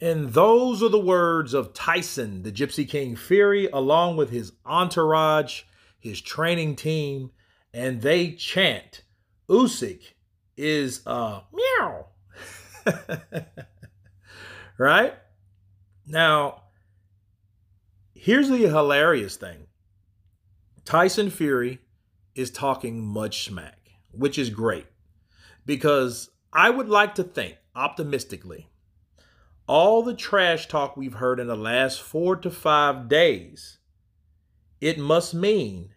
And those are the words of Tyson, the Gypsy King Fury, along with his entourage, his training team, and they chant, Usyk is a meow. right? Now, here's the hilarious thing. Tyson Fury is talking much smack, which is great because I would like to think optimistically all the trash talk we've heard in the last four to five days, it must mean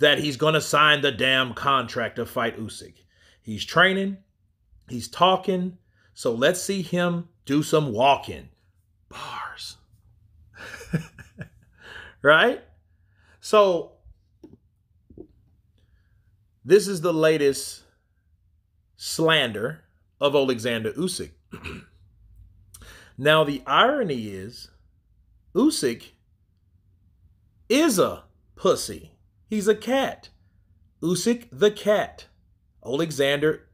that he's going to sign the damn contract to fight Usyk. He's training, he's talking, so let's see him do some walking. Bars. right? So, this is the latest slander of Alexander Usyk. Now, the irony is, Usyk is a pussy. He's a cat. Usyk the cat. Alexander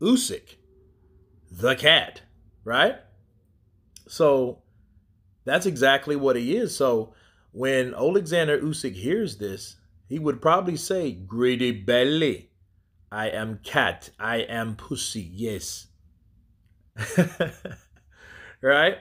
Usyk the cat, right? So that's exactly what he is. So when Alexander Usyk hears this, he would probably say, Greedy belly. I am cat. I am pussy. Yes. right?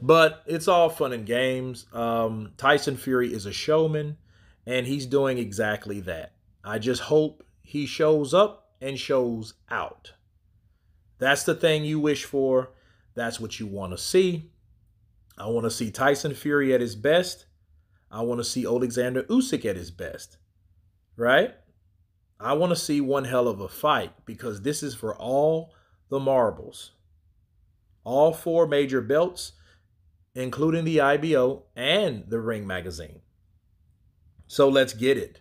But it's all fun and games. Um, Tyson Fury is a showman, and he's doing exactly that. I just hope he shows up and shows out. That's the thing you wish for. That's what you want to see. I want to see Tyson Fury at his best. I want to see Alexander Usyk at his best. Right? I want to see one hell of a fight because this is for all the marbles all four major belts, including the IBO and the Ring magazine. So let's get it.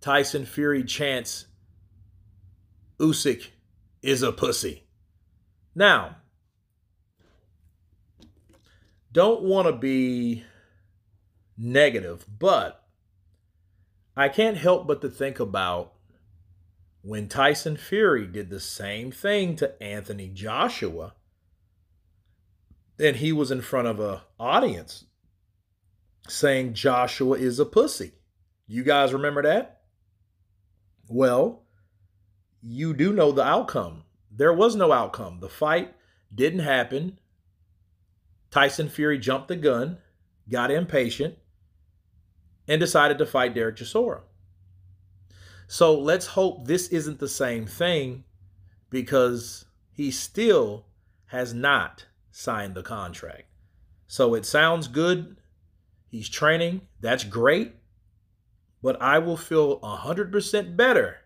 Tyson Fury chants, Usyk is a pussy. Now, don't want to be negative, but I can't help but to think about when Tyson Fury did the same thing to Anthony Joshua and he was in front of a audience saying Joshua is a pussy. You guys remember that? Well, you do know the outcome. There was no outcome. The fight didn't happen. Tyson Fury jumped the gun, got impatient, and decided to fight Derek Chisora. So let's hope this isn't the same thing because he still has not signed the contract. So it sounds good. He's training. That's great. But I will feel 100% better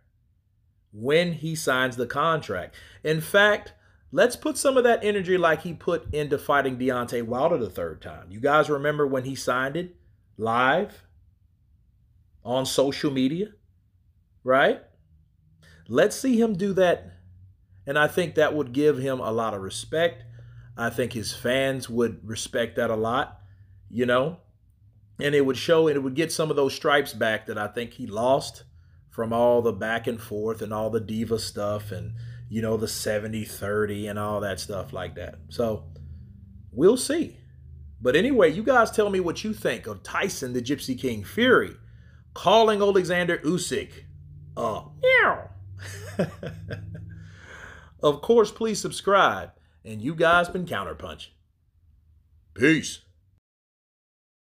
when he signs the contract. In fact, let's put some of that energy like he put into fighting Deontay Wilder the third time. You guys remember when he signed it live on social media, right? Let's see him do that. And I think that would give him a lot of respect. I think his fans would respect that a lot, you know, and it would show and it would get some of those stripes back that I think he lost from all the back and forth and all the diva stuff and, you know, the 70 30 and all that stuff like that. So we'll see. But anyway, you guys tell me what you think of Tyson, the Gypsy King Fury, calling Alexander Usyk uh, meow. of course, please subscribe and you guys been counterpunch. Peace.